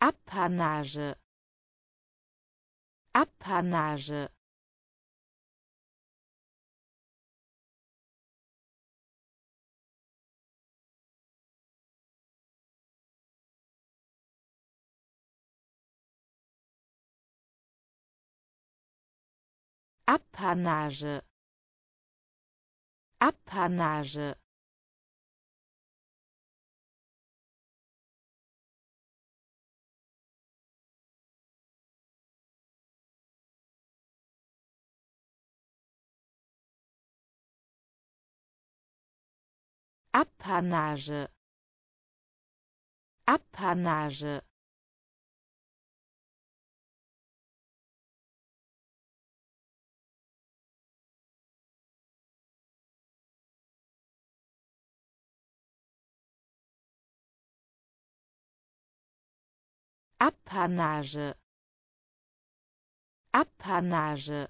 Apanage. Apanage. Apanage. Apanage Apanage Apanage Apanage Apanage